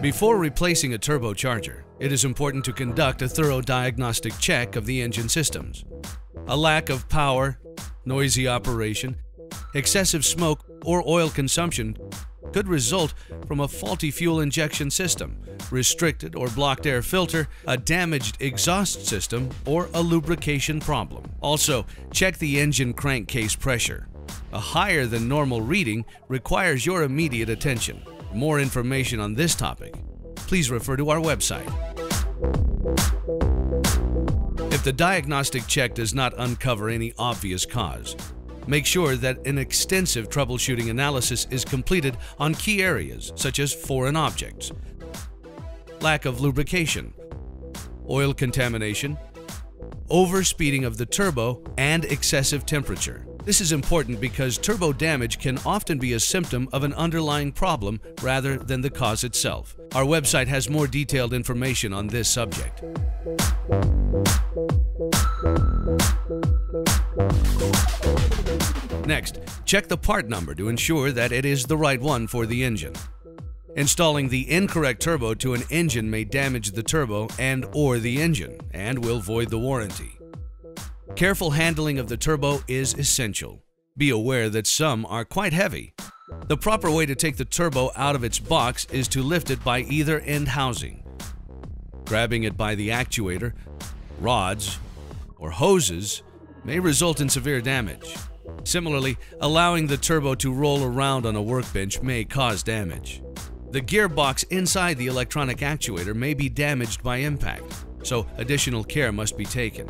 Before replacing a turbocharger, it is important to conduct a thorough diagnostic check of the engine systems. A lack of power, noisy operation, excessive smoke, or oil consumption could result from a faulty fuel injection system, restricted or blocked air filter, a damaged exhaust system, or a lubrication problem. Also, check the engine crankcase pressure. A higher than normal reading requires your immediate attention. For More information on this topic, please refer to our website. If the diagnostic check does not uncover any obvious cause, make sure that an extensive troubleshooting analysis is completed on key areas such as foreign objects, lack of lubrication, oil contamination, overspeeding of the turbo, and excessive temperature. This is important because turbo damage can often be a symptom of an underlying problem rather than the cause itself. Our website has more detailed information on this subject. Next, check the part number to ensure that it is the right one for the engine. Installing the incorrect turbo to an engine may damage the turbo and or the engine and will void the warranty. Careful handling of the turbo is essential. Be aware that some are quite heavy. The proper way to take the turbo out of its box is to lift it by either end housing. Grabbing it by the actuator, rods, or hoses may result in severe damage. Similarly, allowing the turbo to roll around on a workbench may cause damage. The gearbox inside the electronic actuator may be damaged by impact, so additional care must be taken.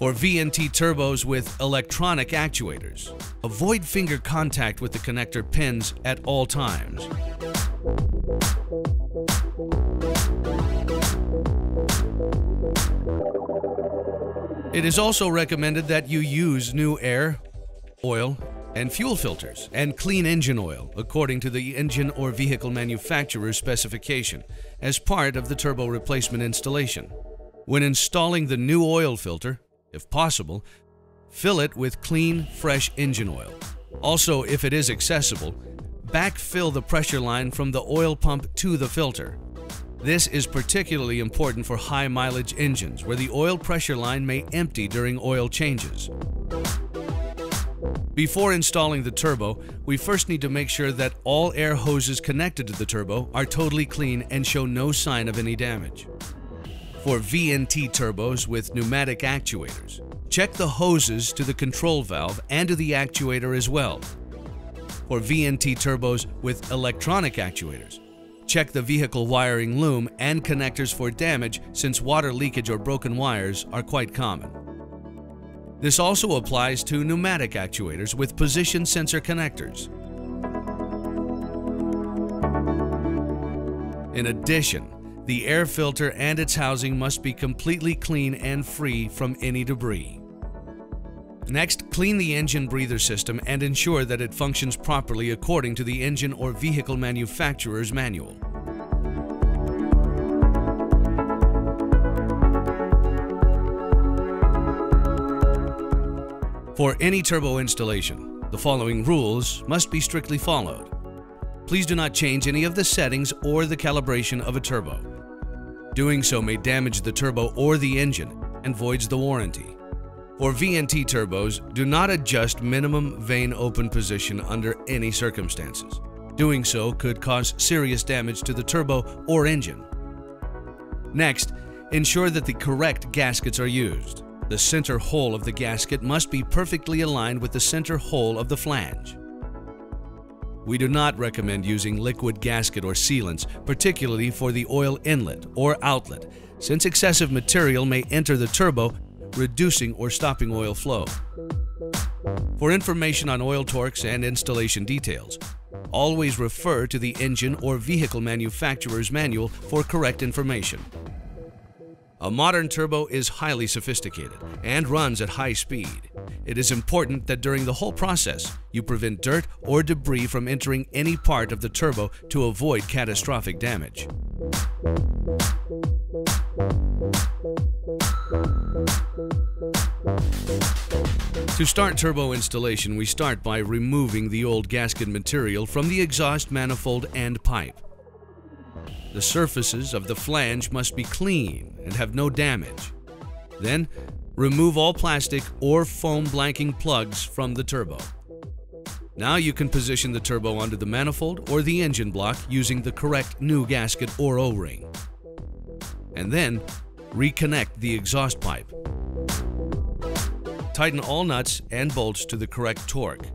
For VNT turbos with electronic actuators, avoid finger contact with the connector pins at all times. It is also recommended that you use new air, oil, and fuel filters and clean engine oil according to the engine or vehicle manufacturer's specification as part of the turbo replacement installation. When installing the new oil filter, if possible, fill it with clean, fresh engine oil. Also, if it is accessible, backfill the pressure line from the oil pump to the filter. This is particularly important for high mileage engines where the oil pressure line may empty during oil changes. Before installing the turbo, we first need to make sure that all air hoses connected to the turbo are totally clean and show no sign of any damage. For VNT turbos with pneumatic actuators, check the hoses to the control valve and to the actuator as well. For VNT turbos with electronic actuators, Check the vehicle wiring loom and connectors for damage since water leakage or broken wires are quite common. This also applies to pneumatic actuators with position sensor connectors. In addition, the air filter and its housing must be completely clean and free from any debris. Next, clean the engine breather system and ensure that it functions properly according to the engine or vehicle manufacturer's manual. For any turbo installation, the following rules must be strictly followed. Please do not change any of the settings or the calibration of a turbo. Doing so may damage the turbo or the engine and voids the warranty. For VNT turbos, do not adjust minimum vane open position under any circumstances. Doing so could cause serious damage to the turbo or engine. Next, ensure that the correct gaskets are used. The center hole of the gasket must be perfectly aligned with the center hole of the flange. We do not recommend using liquid gasket or sealants, particularly for the oil inlet or outlet, since excessive material may enter the turbo reducing or stopping oil flow. For information on oil torques and installation details, always refer to the engine or vehicle manufacturer's manual for correct information. A modern turbo is highly sophisticated and runs at high speed. It is important that during the whole process, you prevent dirt or debris from entering any part of the turbo to avoid catastrophic damage. To start turbo installation, we start by removing the old gasket material from the exhaust manifold and pipe. The surfaces of the flange must be clean and have no damage. Then, remove all plastic or foam blanking plugs from the turbo. Now you can position the turbo under the manifold or the engine block using the correct new gasket or O-ring. And then, reconnect the exhaust pipe. Tighten all nuts and bolts to the correct torque.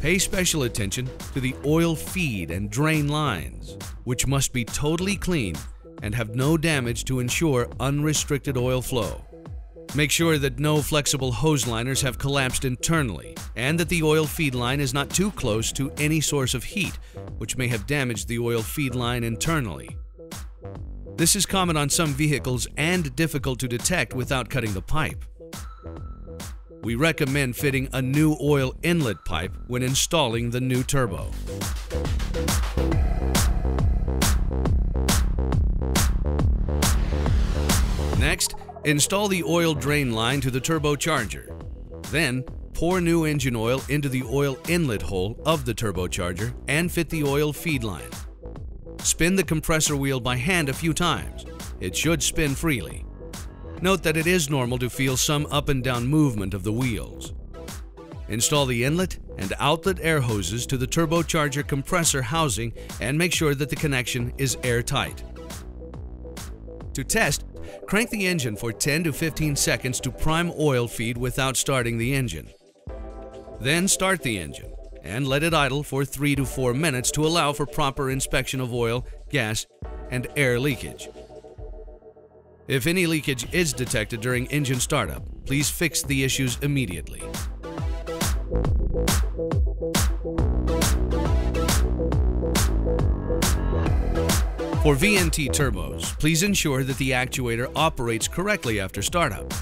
Pay special attention to the oil feed and drain lines, which must be totally clean and have no damage to ensure unrestricted oil flow. Make sure that no flexible hose liners have collapsed internally and that the oil feed line is not too close to any source of heat, which may have damaged the oil feed line internally. This is common on some vehicles and difficult to detect without cutting the pipe we recommend fitting a new oil inlet pipe when installing the new turbo. Install the oil drain line to the turbocharger. Then, pour new engine oil into the oil inlet hole of the turbocharger and fit the oil feed line. Spin the compressor wheel by hand a few times. It should spin freely. Note that it is normal to feel some up and down movement of the wheels. Install the inlet and outlet air hoses to the turbocharger compressor housing and make sure that the connection is airtight. To test, crank the engine for 10 to 15 seconds to prime oil feed without starting the engine. Then start the engine and let it idle for 3 to 4 minutes to allow for proper inspection of oil, gas, and air leakage. If any leakage is detected during engine startup, please fix the issues immediately. For VNT turbos, please ensure that the actuator operates correctly after startup.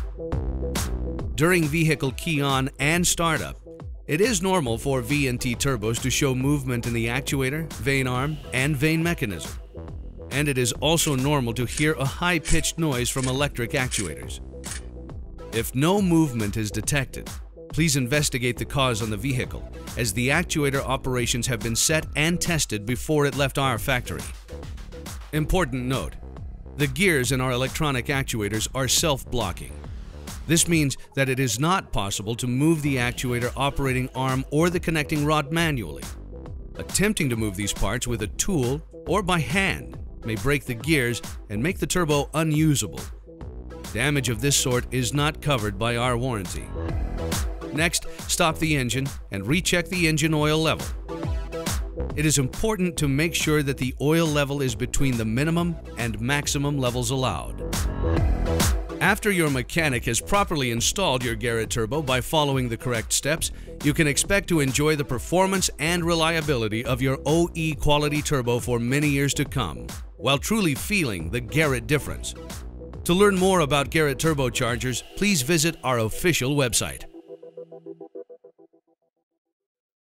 During vehicle key on and startup, it is normal for VNT turbos to show movement in the actuator, vane arm, and vane mechanism and it is also normal to hear a high-pitched noise from electric actuators. If no movement is detected, please investigate the cause on the vehicle, as the actuator operations have been set and tested before it left our factory. Important note, the gears in our electronic actuators are self-blocking. This means that it is not possible to move the actuator operating arm or the connecting rod manually. Attempting to move these parts with a tool or by hand may break the gears and make the turbo unusable. Damage of this sort is not covered by our warranty. Next, stop the engine and recheck the engine oil level. It is important to make sure that the oil level is between the minimum and maximum levels allowed. After your mechanic has properly installed your Garrett Turbo by following the correct steps, you can expect to enjoy the performance and reliability of your OE quality turbo for many years to come, while truly feeling the Garrett difference. To learn more about Garrett turbochargers, please visit our official website.